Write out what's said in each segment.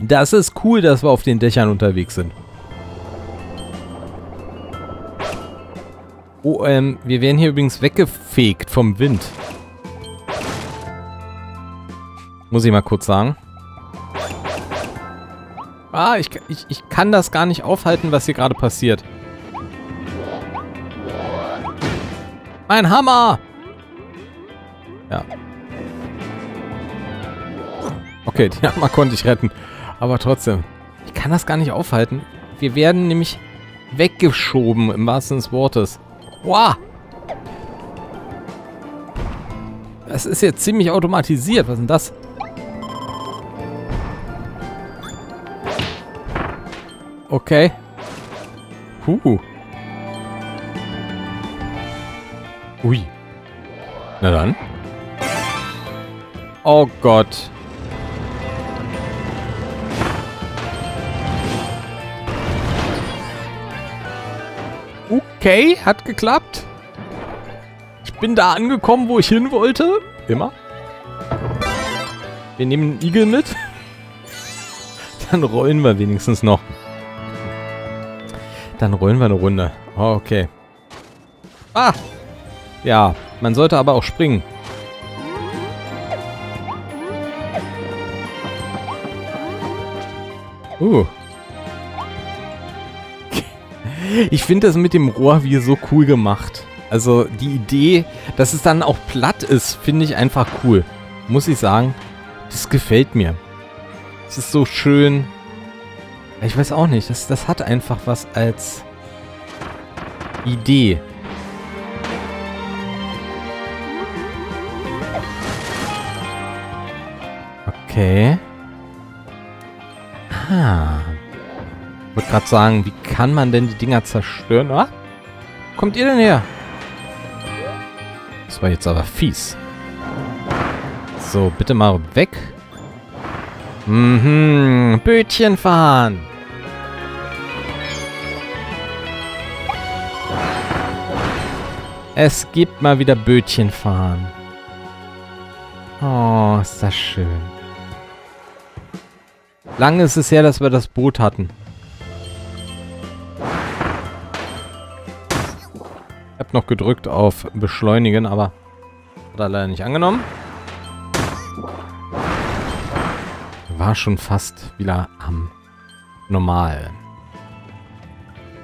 Das ist cool, dass wir auf den Dächern unterwegs sind. Oh, ähm, wir werden hier übrigens weggefegt vom Wind. Muss ich mal kurz sagen. Ah, ich, ich, ich kann das gar nicht aufhalten, was hier gerade passiert. Mein Hammer! Ja. Okay, den Hammer konnte ich retten. Aber trotzdem. Ich kann das gar nicht aufhalten. Wir werden nämlich weggeschoben, im wahrsten des Wortes. Wow! Das ist jetzt ziemlich automatisiert. Was ist denn das? Okay. Huh. Ui. Na dann. Oh Gott. Okay, hat geklappt. Ich bin da angekommen, wo ich hin wollte. Immer. Wir nehmen einen Igel mit. Dann rollen wir wenigstens noch. Dann rollen wir eine Runde. Oh, okay. Ah! Ja, man sollte aber auch springen. Uh. Ich finde das mit dem Rohr wie so cool gemacht. Also die Idee, dass es dann auch platt ist, finde ich einfach cool. Muss ich sagen, das gefällt mir. Es ist so schön ich weiß auch nicht. Das, das hat einfach was als Idee. Okay. Ah. Wollte gerade sagen, wie kann man denn die Dinger zerstören? Ah? Kommt ihr denn her? Das war jetzt aber fies. So, bitte mal weg. Mhm, Bötchen fahren. Es gibt mal wieder Bötchen fahren. Oh, ist das schön. Lange ist es her, dass wir das Boot hatten. Habe noch gedrückt auf Beschleunigen, aber hat er leider nicht angenommen. War schon fast wieder am Normal.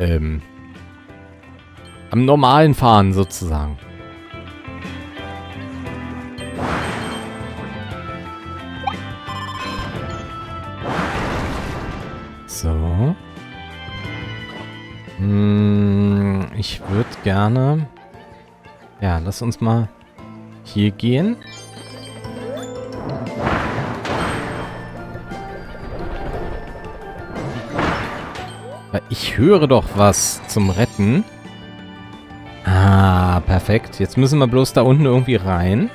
Ähm, am normalen Fahren sozusagen. So. Hm, ich würde gerne... Ja, lass uns mal hier gehen. Ich höre doch was zum Retten. Ah, perfekt. Jetzt müssen wir bloß da unten irgendwie rein.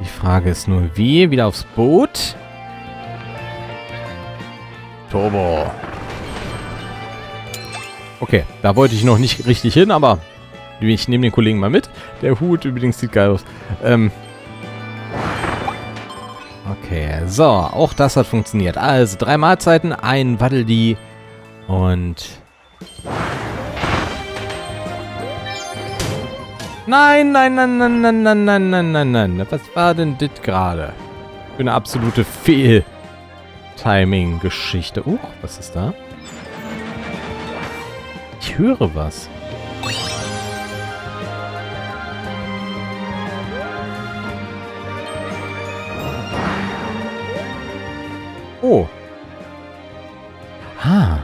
Die Frage ist nur, wie? Wieder aufs Boot? Turbo. Okay, da wollte ich noch nicht richtig hin, aber ich nehme den Kollegen mal mit. Der Hut übrigens sieht geil aus. Ähm okay, so, auch das hat funktioniert. Also, drei Mahlzeiten, ein Waddel und Nein, nein, nein, nein, nein, nein, nein, nein, nein, nein. Was war denn das gerade? Für eine absolute Fehl-Timing-Geschichte. Uh, was ist da? Höre was. Oh. Ha.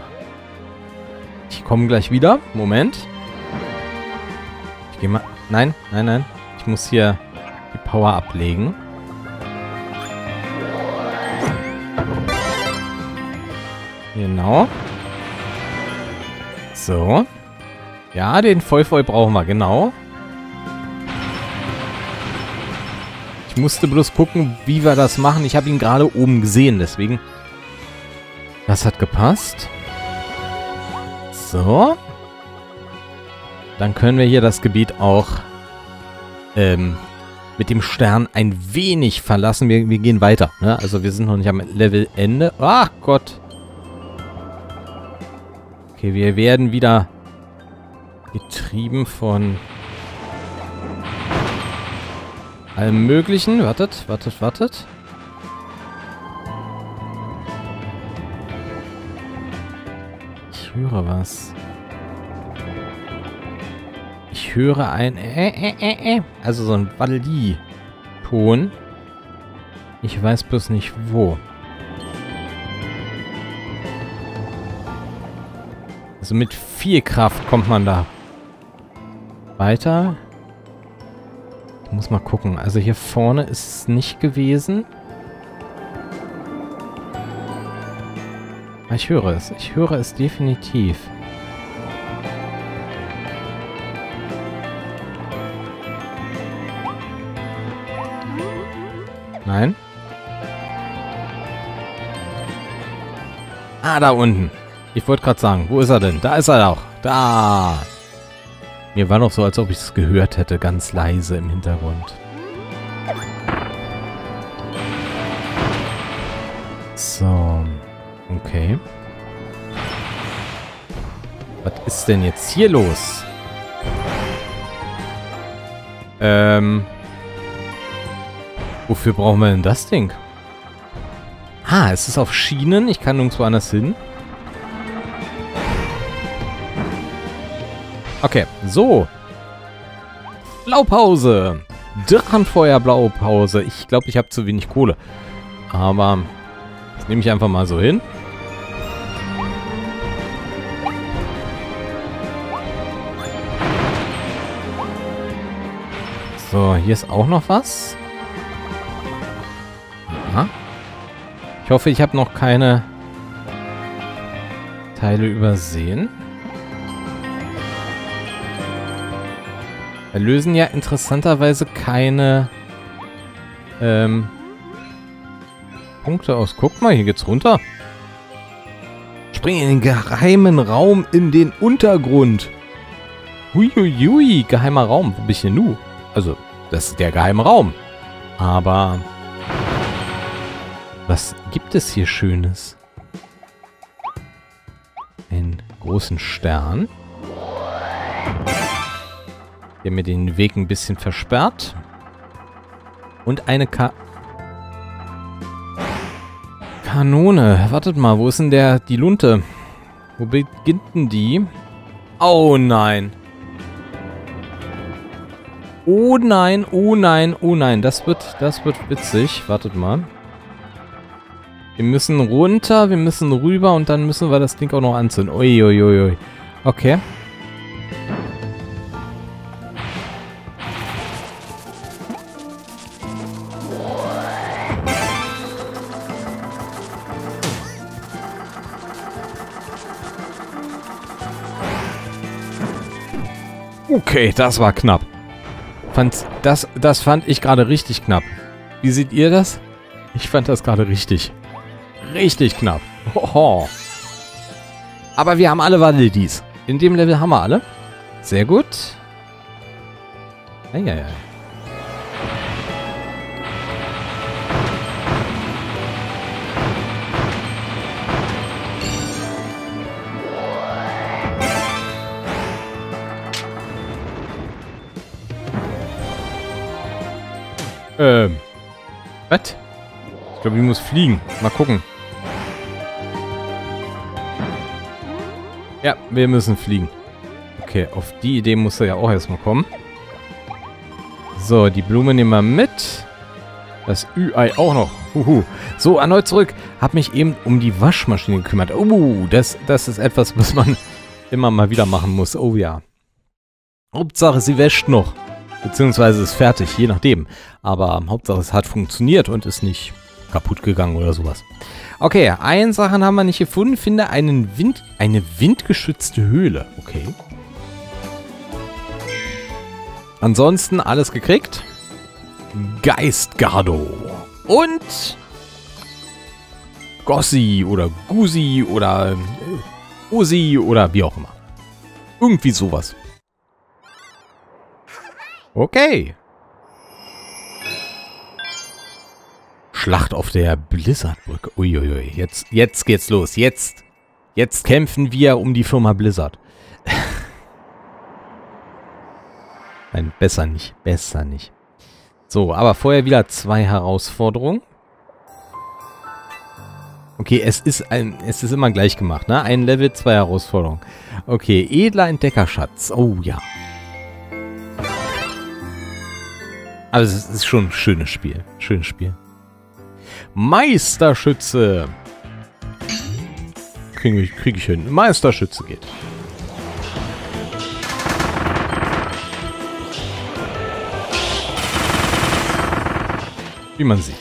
Ich komme gleich wieder. Moment. Ich gehe mal... Nein, nein, nein. Ich muss hier die Power ablegen. Genau. So. Ja, den Vollvoll brauchen wir, genau. Ich musste bloß gucken, wie wir das machen. Ich habe ihn gerade oben gesehen, deswegen... Das hat gepasst. So. Dann können wir hier das Gebiet auch ähm, mit dem Stern ein wenig verlassen. Wir, wir gehen weiter. Ne? Also wir sind noch nicht am Levelende. Ach Gott. Okay, wir werden wieder getrieben von allem Möglichen. Wartet, wartet, wartet. Ich höre was. Ich höre ein äh, äh, äh. Also so ein Walli-Ton. Ich weiß bloß nicht wo. Also mit viel Kraft kommt man da weiter. Ich muss mal gucken. Also hier vorne ist es nicht gewesen. Ah, ich höre es. Ich höre es definitiv. Nein? Ah, da unten. Ich wollte gerade sagen, wo ist er denn? Da ist er auch. Da. Mir war noch so, als ob ich es gehört hätte, ganz leise im Hintergrund. So. Okay. Was ist denn jetzt hier los? Ähm... Wofür brauchen wir denn das Ding? Ah, es ist auf Schienen. Ich kann nirgendwo anders hin. Okay, so. Blaupause. Drachenfeuer Blaupause. Ich glaube, ich habe zu wenig Kohle. Aber das nehme ich einfach mal so hin. So, hier ist auch noch was. Ich hoffe, ich habe noch keine Teile übersehen. Wir lösen ja interessanterweise keine ähm, Punkte aus. Guck mal, hier geht's runter. Spring in den geheimen Raum in den Untergrund. Huiuiui, geheimer Raum. Wo bin ich denn nu? Also, das ist der geheime Raum. Aber was gibt es hier Schönes? Einen großen Stern. Der mir den Weg ein bisschen versperrt. Und eine Ka Kanone. Wartet mal, wo ist denn der die Lunte? Wo beginnt denn die? Oh nein. Oh nein, oh nein, oh nein. Das wird, das wird witzig. Wartet mal. Wir müssen runter, wir müssen rüber und dann müssen wir das Ding auch noch anzünden. Uiuiui. Okay. Okay, das war knapp. Fand, das, das fand ich gerade richtig knapp. Wie seht ihr das? Ich fand das gerade richtig. Richtig knapp. Hoho. Aber wir haben alle Walidis. In dem Level haben wir alle. Sehr gut. Eieiei. Ähm. Was? Ich glaube, ich muss fliegen. Mal gucken. Ja, wir müssen fliegen. Okay, auf die Idee muss er ja auch erstmal kommen. So, die Blume nehmen wir mit. Das Ü-Ei auch noch. Huhu. So, erneut zurück. Hab mich eben um die Waschmaschine gekümmert. Uh, das, das ist etwas, was man immer mal wieder machen muss. Oh ja. Hauptsache, sie wäscht noch. Beziehungsweise ist fertig, je nachdem. Aber Hauptsache, es hat funktioniert und ist nicht kaputt gegangen oder sowas. Okay, eine Sache haben wir nicht gefunden. Finde einen Wind, eine windgeschützte Höhle. Okay. Ansonsten alles gekriegt. Geistgardo. Und Gossi oder Gusi oder äh, Usi oder wie auch immer. Irgendwie sowas. Okay. Schlacht auf der Blizzardbrücke. Uiuiui, jetzt, jetzt geht's los. Jetzt, jetzt kämpfen wir um die Firma Blizzard. Nein, besser nicht. Besser nicht. So, aber vorher wieder zwei Herausforderungen. Okay, es ist ein, es ist immer gleich gemacht, ne? Ein Level, zwei Herausforderungen. Okay, edler Entdeckerschatz. Oh ja. Also es ist schon ein schönes Spiel. Schönes Spiel. Meisterschütze. Kriege ich, krieg ich hin. Meisterschütze geht. Wie man sieht.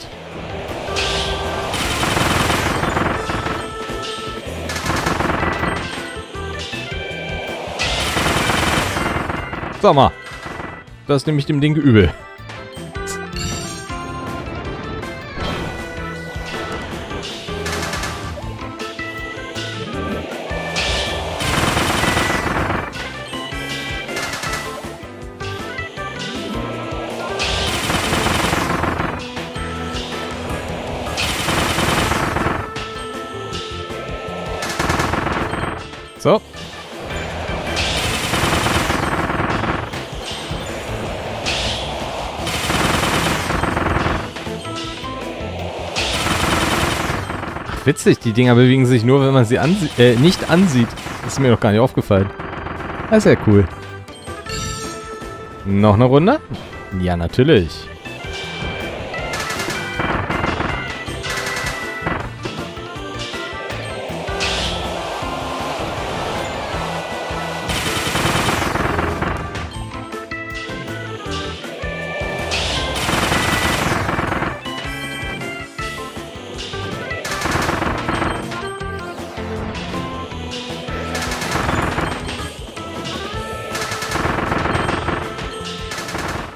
Sag mal. Das ist nämlich dem Ding übel. So. Witzig, die Dinger bewegen sich nur, wenn man sie ansie äh, nicht ansieht. Das ist mir noch gar nicht aufgefallen. Das ist ja cool. Noch eine Runde? Ja, natürlich.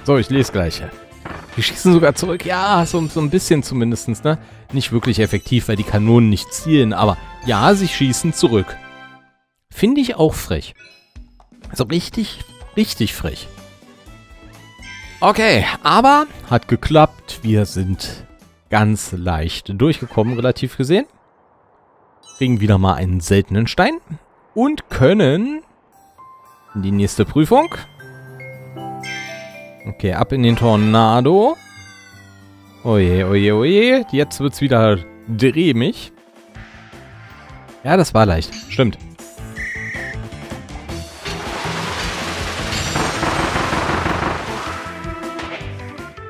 So, ich lese gleich. Die schießen sogar zurück. Ja, so, so ein bisschen zumindest, ne? Nicht wirklich effektiv, weil die Kanonen nicht zielen. Aber ja, sie schießen zurück. Finde ich auch frech. Also richtig, richtig frech. Okay, aber hat geklappt. Wir sind ganz leicht durchgekommen, relativ gesehen. Kriegen wieder mal einen seltenen Stein. Und können in die nächste Prüfung. Okay, ab in den Tornado. Oje, oje, oje. Jetzt wird's wieder drehmig. Ja, das war leicht. Stimmt.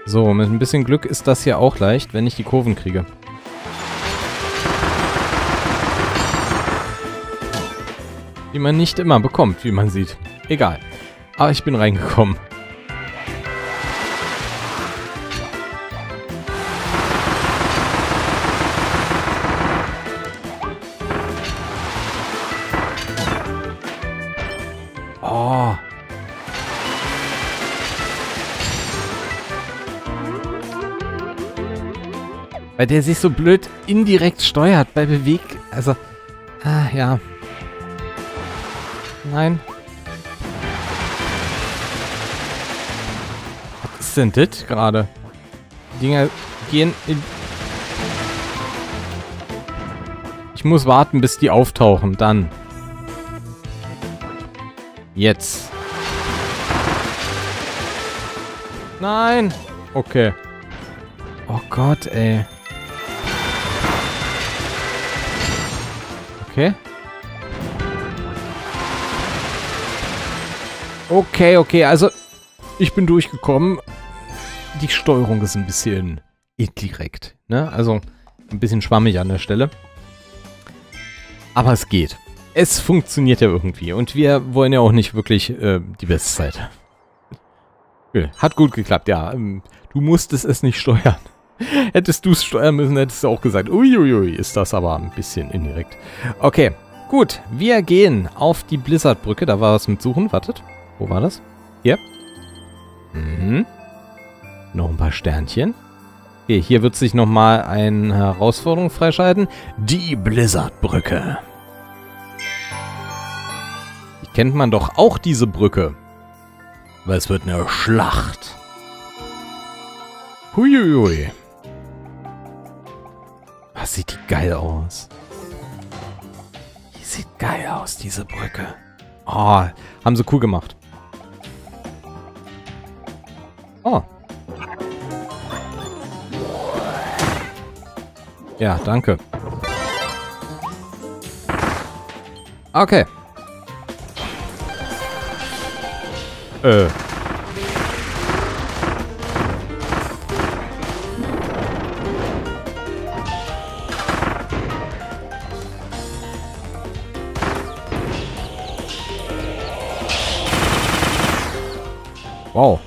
So, mit ein bisschen Glück ist das hier auch leicht, wenn ich die Kurven kriege. Die man nicht immer bekommt, wie man sieht. Egal. Aber ich bin reingekommen. Weil der sich so blöd indirekt steuert bei Beweg... Also... Ah, ja. Nein. Was ist denn das gerade? Die Dinger gehen in... Ich muss warten, bis die auftauchen. Dann. Jetzt. Nein. Okay. Oh Gott, ey. Okay. Okay, okay, also ich bin durchgekommen. Die Steuerung ist ein bisschen indirekt, ne? Also ein bisschen schwammig an der Stelle. Aber es geht. Es funktioniert ja irgendwie. Und wir wollen ja auch nicht wirklich äh, die Bestzeit. Okay. Hat gut geklappt, ja. Ähm, du musstest es nicht steuern. Hättest du es steuern müssen, hättest du auch gesagt, uiuiui, ist das aber ein bisschen indirekt. Okay, gut. Wir gehen auf die Blizzardbrücke. Da war was mit Suchen. Wartet. Wo war das? Hier. Mhm. Noch ein paar Sternchen. Okay, hier wird sich nochmal eine Herausforderung freischalten. Die Blizzardbrücke. Kennt man doch auch, diese Brücke. Weil es wird eine Schlacht. Huiuiui. Geil aus. Die sieht geil aus, diese Brücke. Oh, haben sie cool gemacht. Oh. Ja, danke. Okay. Äh. Wow.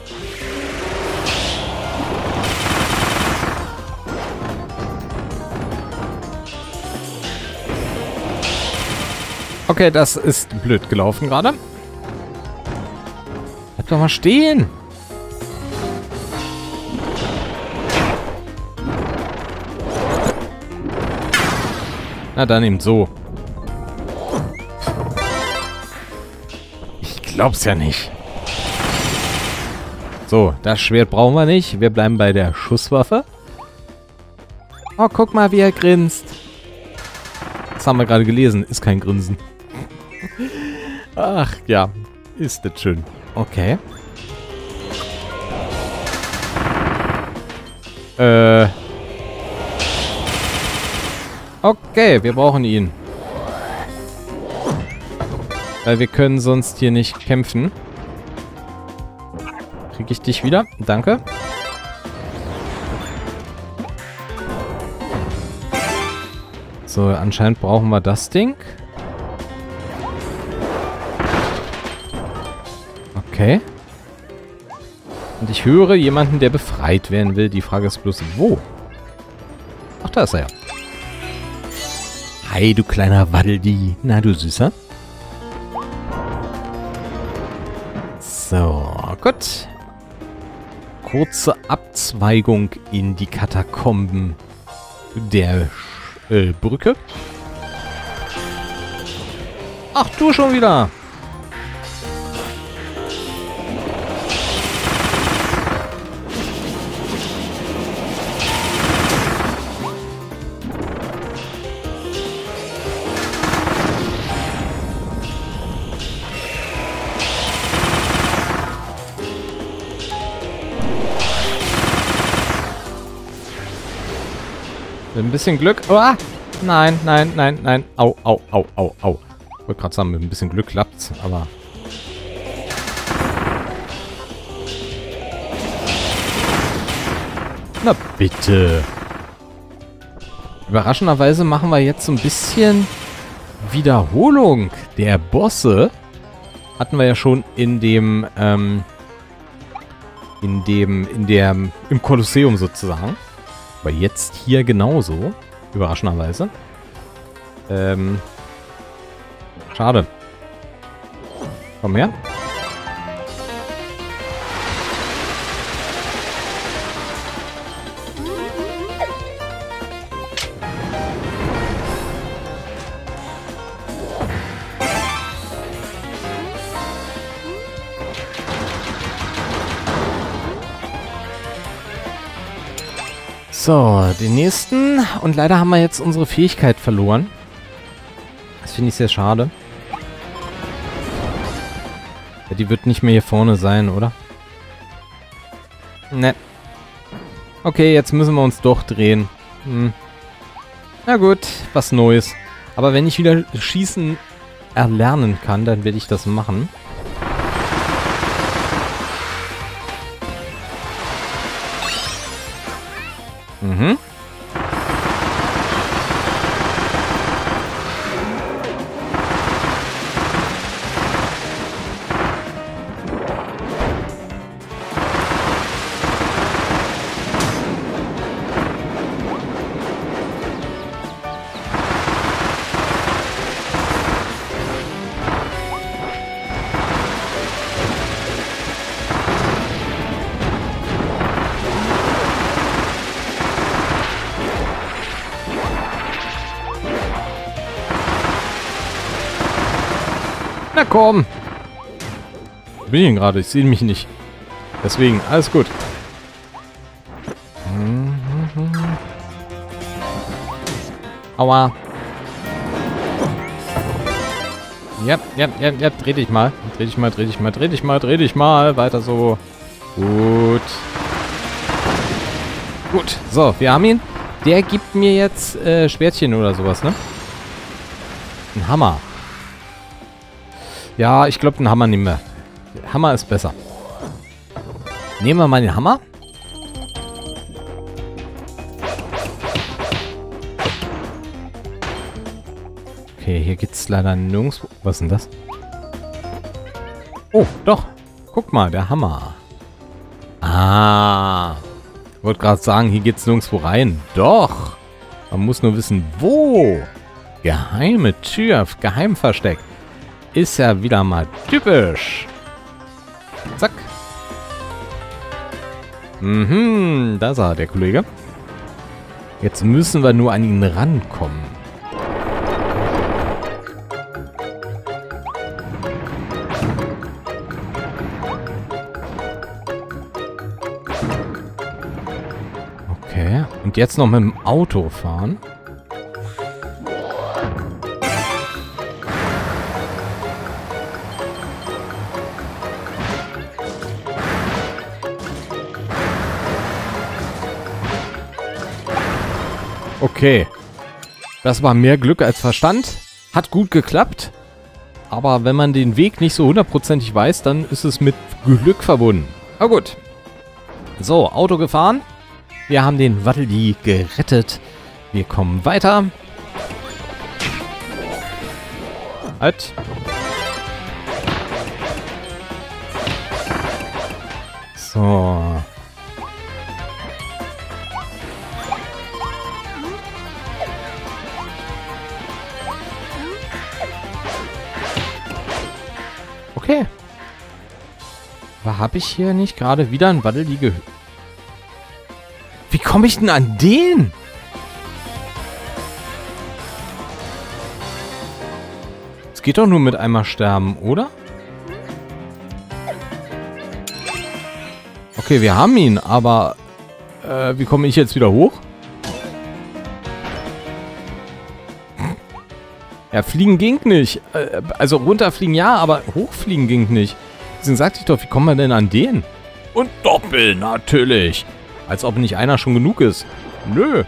Okay, das ist blöd gelaufen gerade. Bleib doch mal stehen. Na dann eben so. Ich glaub's ja nicht. So, das Schwert brauchen wir nicht. Wir bleiben bei der Schusswaffe. Oh, guck mal, wie er grinst. Das haben wir gerade gelesen. Ist kein Grinsen. Ach, ja. Ist das schön. Okay. Äh. Okay, wir brauchen ihn. Weil wir können sonst hier nicht kämpfen. Kriege ich dich wieder? Danke. So, anscheinend brauchen wir das Ding. Okay. Und ich höre jemanden, der befreit werden will. Die Frage ist bloß, wo? Ach, da ist er ja. Hi, du kleiner Waddeldi. Na, du Süßer. So, gut. Kurze Abzweigung in die Katakomben der äh, Brücke. Ach, du schon wieder. Bisschen Glück. Oh, nein, nein, nein, nein. Au, au, au, au, au. Ich wollte gerade sagen, mit ein bisschen Glück klappt's, aber... Na bitte. Überraschenderweise machen wir jetzt so ein bisschen Wiederholung der Bosse. Hatten wir ja schon in dem, ähm, in dem, in der, im Kolosseum sozusagen. Aber jetzt hier genauso. Überraschenderweise. Ähm. Schade. Komm her. So, den nächsten. Und leider haben wir jetzt unsere Fähigkeit verloren. Das finde ich sehr schade. Ja, die wird nicht mehr hier vorne sein, oder? Ne. Okay, jetzt müssen wir uns doch drehen. Hm. Na gut, was Neues. Aber wenn ich wieder Schießen erlernen kann, dann werde ich das machen. Mhm. Na komm. Wo bin ich denn gerade? Ich sehe mich nicht. Deswegen, alles gut. Aua. Ja, ja, ja, ja, dreh dich mal. Dreh dich mal, dreh dich mal, dreh dich mal, dreh dich mal. Weiter so. Gut. Gut. So, wir haben ihn. Der gibt mir jetzt äh, Schwertchen oder sowas, ne? Ein Hammer. Ja, ich glaube, den Hammer nehmen wir. Hammer ist besser. Nehmen wir mal den Hammer. Okay, hier geht's leider nirgendwo. Was ist denn das? Oh, doch. Guck mal, der Hammer. Ah. Ich wollte gerade sagen, hier geht's nirgendwo rein. Doch. Man muss nur wissen, wo. Geheime Tür, Geheimversteck. Ist ja wieder mal typisch. Zack. Mhm, da sah der Kollege. Jetzt müssen wir nur an ihn rankommen. Und jetzt noch mit dem Auto fahren. Okay. Das war mehr Glück als Verstand. Hat gut geklappt. Aber wenn man den Weg nicht so hundertprozentig weiß, dann ist es mit Glück verbunden. Aber gut. So, Auto gefahren. Wir haben den Waddeli gerettet. Wir kommen weiter. Halt. So. Okay. Aber habe ich hier nicht gerade wieder ein Waddeli gehört? Wie komme ich denn an den? Es geht doch nur mit einmal sterben, oder? Okay, wir haben ihn, aber... Äh, wie komme ich jetzt wieder hoch? Ja, fliegen ging nicht. Äh, also runterfliegen ja, aber hochfliegen ging nicht. Deswegen sagte ich doch, wie kommen wir denn an den? Und Doppel, natürlich. Als ob nicht einer schon genug ist. Nö,